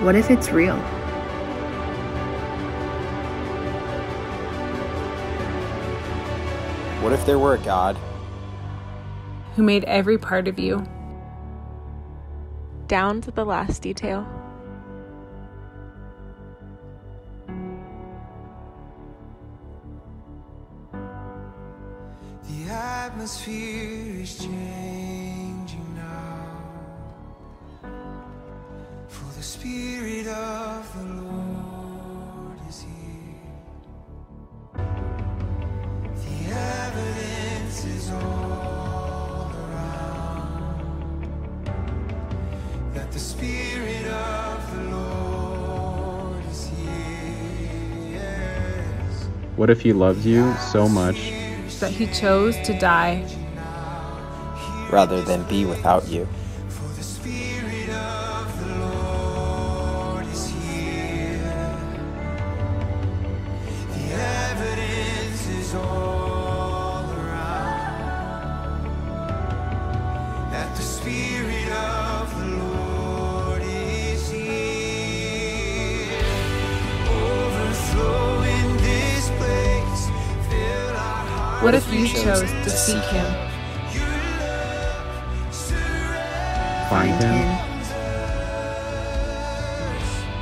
What if it's real? What if there were a God who made every part of you, down to the last detail? The atmosphere is changing Spirit of the Lord is here. The evidence is all around that the Spirit of the Lord is here. Yes. What if he loves you so much that he chose to die rather than be without you? Spirit of the Lord is here. Overflowing this place, fill our hearts. What if you chose to seek him, Your love surrounds find him?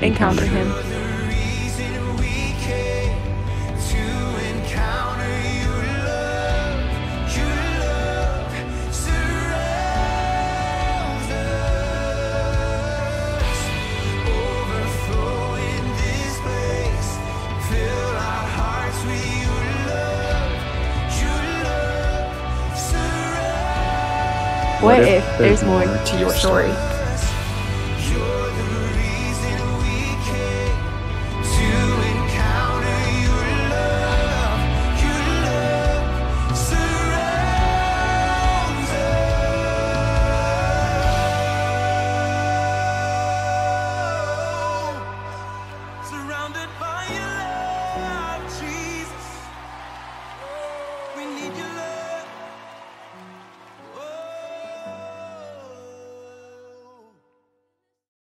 Encounter him. Surrounds. What if there's more to your story?